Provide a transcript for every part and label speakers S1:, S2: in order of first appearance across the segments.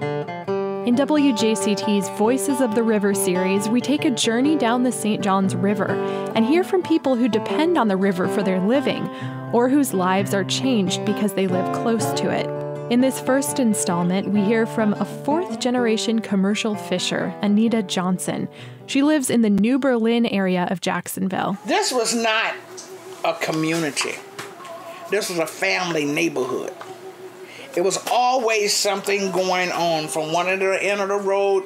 S1: In WJCT's Voices of the River series, we take a journey down the St. Johns River and hear from people who depend on the river for their living or whose lives are changed because they live close to it. In this first installment, we hear from a fourth generation commercial fisher, Anita Johnson. She lives in the New Berlin area of Jacksonville.
S2: This was not a community, this was a family neighborhood. It was always something going on from one end of the end of the road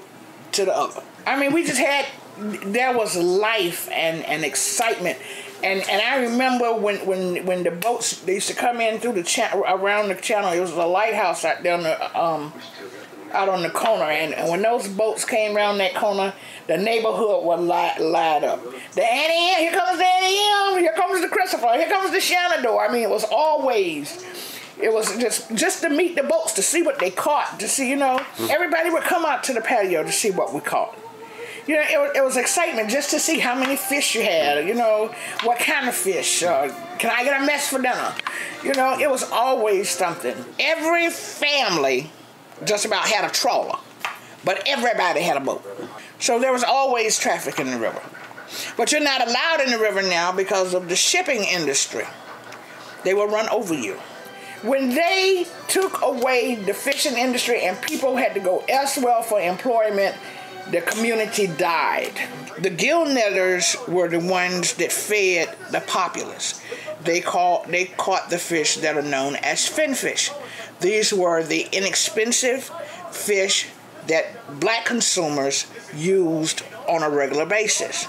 S2: to the other. I mean, we just had there was life and, and excitement. And and I remember when, when when the boats they used to come in through the channel around the channel. It was a lighthouse out on the um out on the corner, and, and when those boats came around that corner, the neighborhood would light, light up. The Annie, here comes the Annie, here comes the Christopher, here comes the Shenandoah. I mean, it was always it was just just to meet the boats to see what they caught to see you know. Everybody would come out to the patio to see what we caught. You know it, was- it was excitement just to see how many fish you had you know what kind of fish uh, can i get a mess for dinner? You know it was always something. Every family just about had a trawler but everybody had a boat. So there was always traffic in the river. But you're not allowed in the river now because of the shipping industry. They will run over you when they took away the fishing industry and people had to go elsewhere for employment, the community died. The gill netters were the ones that fed the populace. They caught they caught the fish that are known as finfish. These were the inexpensive fish that black consumers used on a regular basis.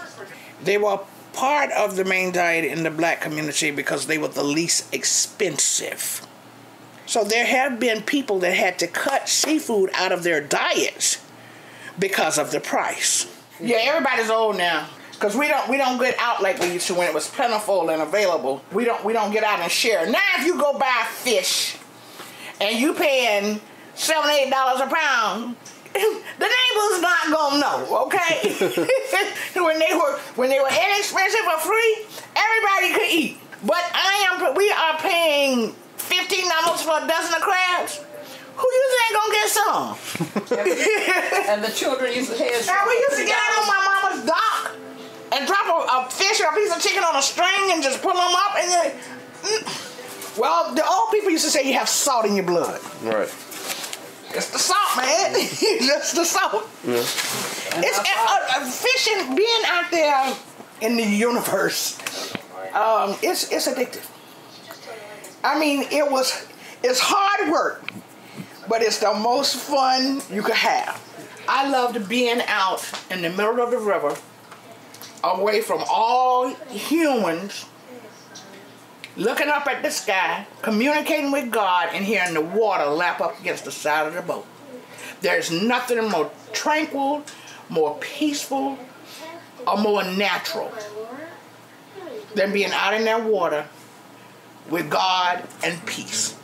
S2: They were part of the main diet in the black community because they were the least expensive. So there have been people that had to cut seafood out of their diets because of the price. Yeah, everybody's old now. Cause we don't we don't get out like we used to when it was plentiful and available. We don't we don't get out and share. Now if you go buy fish and you paying seven, eight dollars a pound, the neighbor's not gonna know, okay? when they were when they were inexpensive or free, everybody could eat. But I am we are paying fifteen dollars for a dozen of crabs. Who you think gonna get some?
S3: And the children used to have.
S2: Now we used to get out on my mama's dock and drop a, a fish or a piece of chicken on a string and just pull them up and then. Mm. Well, the old people used to say you have salt in your blood.
S4: Right.
S2: It's the salt, man. It's the salt. Yeah. It's uh, uh, fishing, being out there in the universe. Um, it's it's addictive. I mean, it was it's hard work, but it's the most fun you could have. I loved being out in the middle of the river, away from all humans, looking up at the sky, communicating with God, and hearing the water lap up against the side of the boat. There's nothing more tranquil, more peaceful, or more natural than being out in that water with God and peace.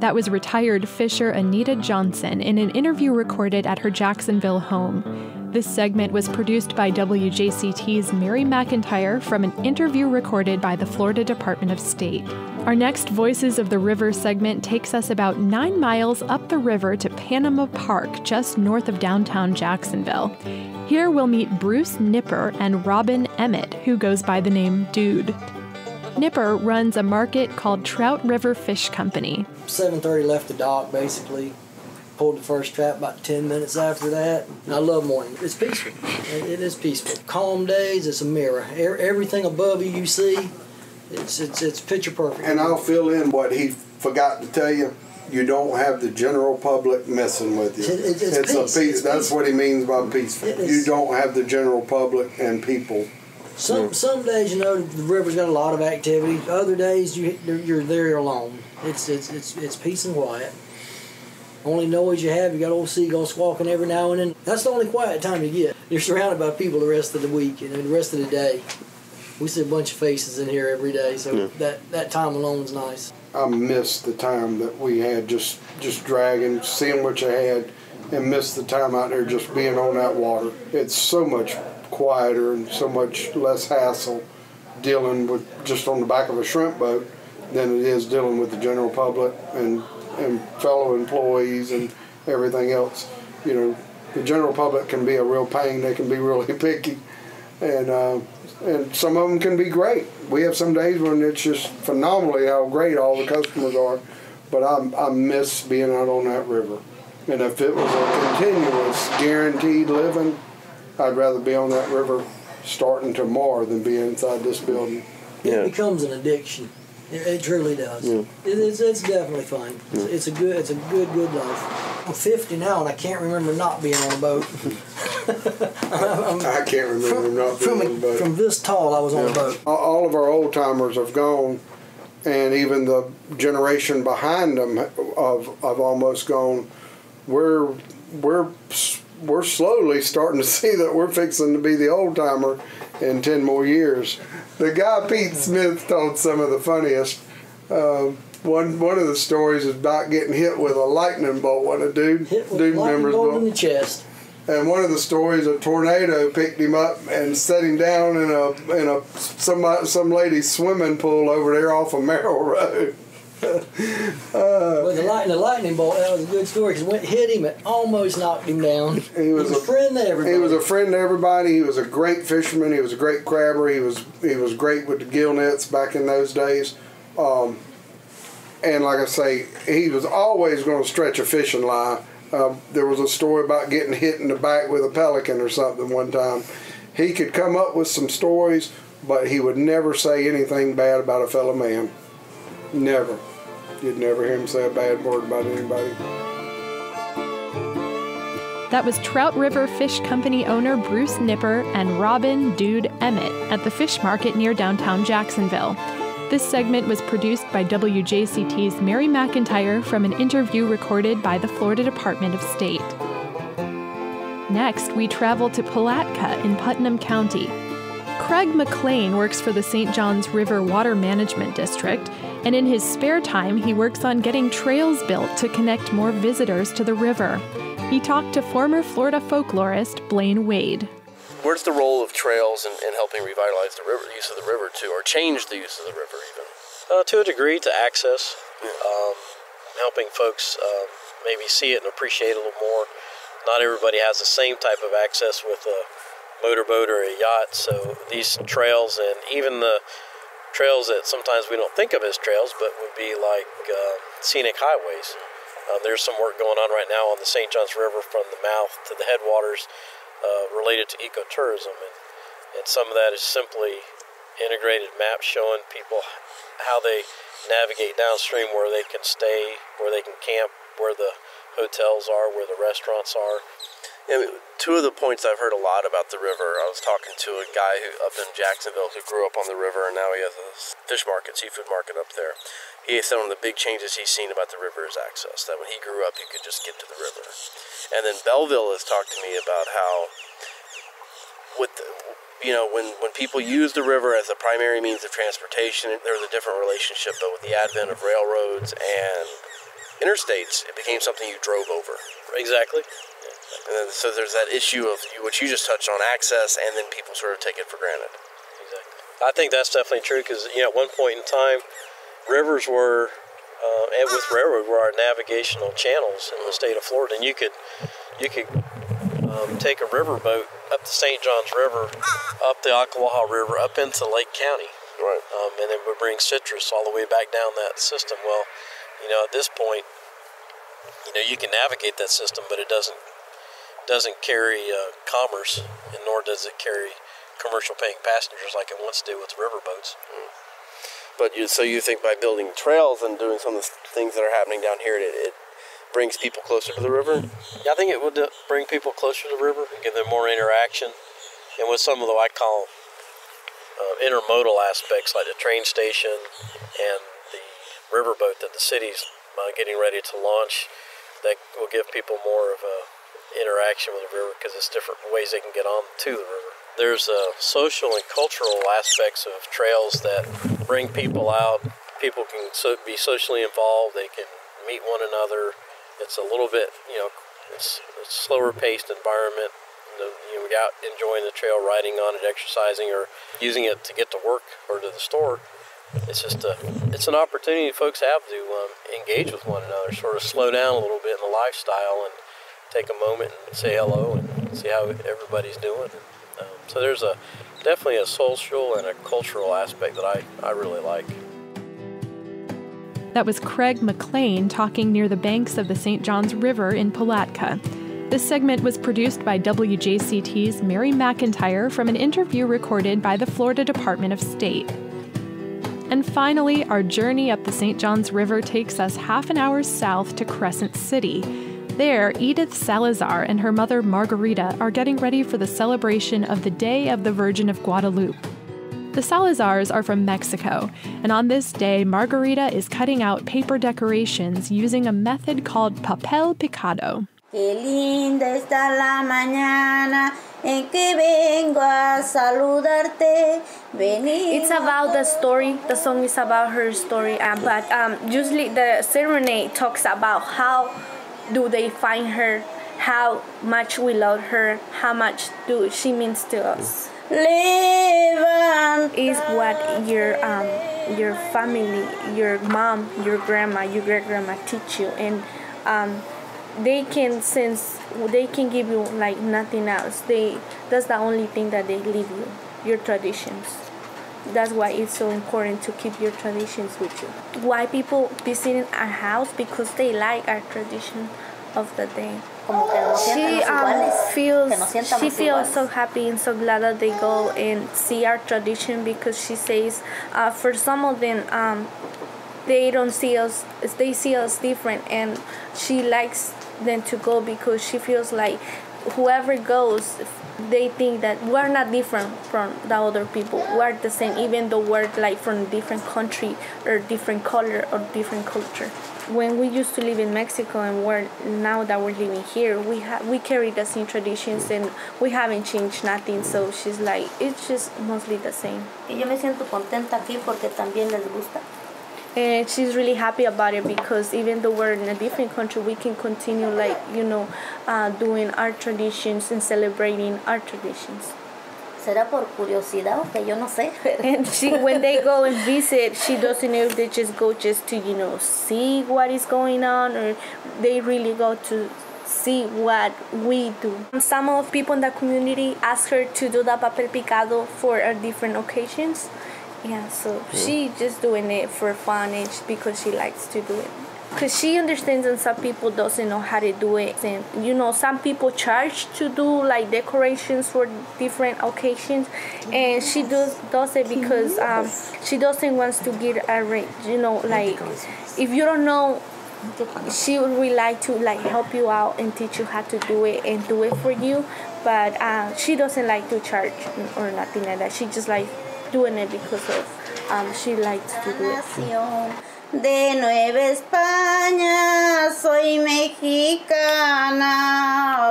S1: That was retired fisher Anita Johnson in an interview recorded at her Jacksonville home. This segment was produced by WJCT's Mary McIntyre from an interview recorded by the Florida Department of State. Our next Voices of the River segment takes us about nine miles up the river to Panama Park, just north of downtown Jacksonville. Here we'll meet Bruce Nipper and Robin Emmett, who goes by the name Dude. Nipper runs a market called Trout River Fish Company.
S5: 7.30 left the dock basically pulled the first trap about 10 minutes after that and i love morning it's peaceful it, it is peaceful calm days it's a mirror E- everything above you you see it's it's, it's picture perfect
S6: And I'll fill in what he forgot to tell you. You don't have the general public messing with you.
S5: It- it- it's peace.
S6: a
S5: It's.
S6: That's
S5: peaceful.
S6: what he means by peaceful. You don't have the general public and people.
S5: Some some days you know the river's got a lot of activity. Other days you you're there alone. It's it's it's, it's peace and quiet. Only noise you have you got old seagulls squawking every now and then. That's the only quiet time you get. You're surrounded by people the rest of the week and the rest of the day. We see a bunch of faces in here every day so that that time alone is nice.
S6: I miss the time that we had just just dragging, seeing what you had, and miss the time out there just being on that water. It's so much quieter and so much less hassle dealing with just on the back of a shrimp boat than it is dealing with the general public and and fellow employees and everything else. You know, the general public can be a real pain. They can be really picky, and uh, and some of them can be great. We have some days when it's just phenomenally how great all the customers are, but I I miss being out on that river. And if it was a continuous, guaranteed living, I'd rather be on that river starting tomorrow than be inside this building.
S5: It becomes an addiction. It, it truly does. It, it's, it's definitely fun. It's, it's a good it's a good good life. I'm 50 now and I can't remember not being on a boat.
S6: I can't remember not being
S5: From
S6: on the boat.
S5: from this tall, I was on a boat.
S6: all- all of our old timers have gone, and even the generation behind them have, have almost gone. We're we're we're slowly starting to see that we're fixing to be the old timer in ten more years. The guy Pete Smith told some of the funniest. Um, one one of the stories is about getting hit with a lightning bolt. What a dude
S5: Hit with
S6: dude
S5: lightning
S6: remembers
S5: bolt in the chest.
S6: And one of the stories, a tornado picked him up and set him down in a in a some some lady's swimming pool over there off of Merrill Road.
S5: Well, the lightning, the lightning bolt, that was a good story because it hit him, it almost knocked him down.
S6: He was
S5: a
S6: a-
S5: friend to everybody.
S6: He was a friend to everybody. He was a great fisherman. He was a great crabber. He was he was great with the gill nets back in those days. Um, and like I say, he was always going to stretch a fishing line. Uh, there was a story about getting hit in the back with a pelican or something one time. He could come up with some stories, but he would never say anything bad about a fellow man. Never. You'd never hear him say a bad word about anybody.
S1: That was Trout River Fish Company owner Bruce Nipper and Robin Dude Emmett at the fish market near downtown Jacksonville. This segment was produced by WJCT's Mary McIntyre from an interview recorded by the Florida Department of State. Next, we travel to Palatka in Putnam County. Craig McLean works for the St. Johns River Water Management District, and in his spare time, he works on getting trails built to connect more visitors to the river. He talked to former Florida folklorist Blaine Waide.
S3: Where's the role of trails in, in helping revitalize the river, use of the river too, or change the use of the river even?
S4: Uh, to a degree, to access, um, helping folks um, maybe see it and appreciate it a little more. Not everybody has the same type of access with a motorboat or a yacht, so these trails and even the trails that sometimes we don't think of as trails, but would be like uh, scenic highways. Um, there's some work going on right now on the St. Johns River from the mouth to the headwaters uh, related to ecotourism, and, and some of that is simply integrated maps showing people how they navigate downstream, where they can stay, where they can camp, where the hotels are, where the restaurants are.
S3: Two of the points I've heard a lot about the river. I was talking to a guy who up in Jacksonville who grew up on the river, and now he has a fish market, seafood market up there. He said one of the big changes he's seen about the river is access. That when he grew up, he could just get to the river. And then Belleville has talked to me about how, with the, you know, when when people use the river as a primary means of transportation, there's a different relationship. But with the advent of railroads and interstates, it became something you drove over.
S4: Exactly.
S3: And then, so there's that issue of what you just touched on access, and then people sort of take it for granted.
S4: Exactly. I think that's definitely true because you know at one point in time, rivers were, uh, and with railroad were our navigational channels in the state of Florida, and you could, you could um, take a river boat up the St. Johns River, up the Ocklawaha River, up into Lake County,
S3: Right.
S4: um, and it would bring citrus all the way back down that system. Well, you know at this point, you know you can navigate that system, but it doesn't doesn't carry uh, commerce, and nor does it carry commercial paying passengers like it once did with riverboats.
S3: But you, so you think by building trails and doing some of the things that are happening down here, it, it brings people closer to the river?
S4: Yeah, I think it would uh, bring people closer to the river, and give them more interaction, and with some of the I call uh, intermodal aspects like the train station and the riverboat that the city's uh, getting ready to launch, that will give people more of a interaction with the river because it's different ways they can get on to the river. There's uh, social and cultural aspects of trails that bring people out. People can so, be socially involved. They can meet one another. It's a little bit, you know, it's a slower paced environment. You know, out enjoying the trail, riding on it, exercising, or using it to get to work or to the store. it's just a it's an opportunity folks have to um, engage with one another, sort of slow down a little bit in the lifestyle and take a moment and say hello and see how everybody's doing. Um, so there's a definitely a social and a cultural aspect that I, I really like.
S1: That was Craig McLean talking near the banks of the St. Johns River in Palatka. This segment was produced by WJCT's Mary McIntyre from an interview recorded by the Florida Department of State. And finally, our journey up the St. Johns River takes us half an hour south to Crescent City. There, Edith Salazar and her mother Margarita are getting ready for the celebration of the Day of the Virgin of Guadalupe. The Salazars are from Mexico, and on this day, Margarita is cutting out paper decorations using a method called papel picado.
S7: Qué linda está la mañana en que vengo a saludarte.
S8: It's about the story. The song is about her story, uh, but um, usually the serenade talks about how do they find her, how much we love her, how much do she means to us.
S7: Levanta.
S8: Is what your um, your family, your mom, your grandma, your great grandma teach you, and um, they can sense they can give you like nothing else they that's the only thing that they leave you your traditions that's why it's so important to keep your traditions with you. Why people visit our house? Because they like our tradition of the day. She um, feels she feels so happy and so glad that they go and see our tradition because she says uh, for some of them um, they don't see us they see us different and she likes them to go because she feels like whoever goes they think that we're not different from the other people we're the same even though we're like from a different country or different color or different culture when we used to live in Mexico and we're now that we're living here, we have we carry the same traditions and we haven't changed nothing. So she's like, it's just mostly the same.
S7: Y yo me siento contenta aquí porque también les gusta.
S8: And she's really happy about it because even though we're in a different country, we can continue like you know, uh, doing our traditions and celebrating our traditions.
S7: será por curiosidad o que yo no sé.
S8: and she, when they go and visit, she doesn't know if they just go just to you know see what is going on or they really go to see what we do. Some of people in the community ask her to do the papel picado for different occasions. Yeah, so she just doing it for fun and because she likes to do it. Because she understands and some people doesn't know how to do it. And you know some people charge to do like decorations for different occasions. And she does does it because um, she doesn't wants to get a rate you know like if you don't know she would really like to like help you out and teach you how to do it and do it for you. But uh, she doesn't like to charge or nothing like that. She just like doing it because of um, she likes to do it
S7: de Nueva España, soy mexicana,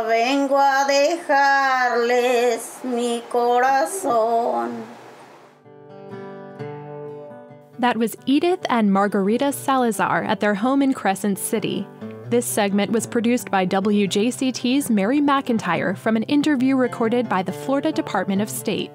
S7: vengo a dejarles mi corazón.
S1: That was Edith and Margarita Salazar at their home in Crescent City. This segment was produced by WJCT's Mary McIntyre from an interview recorded by the Florida Department of State.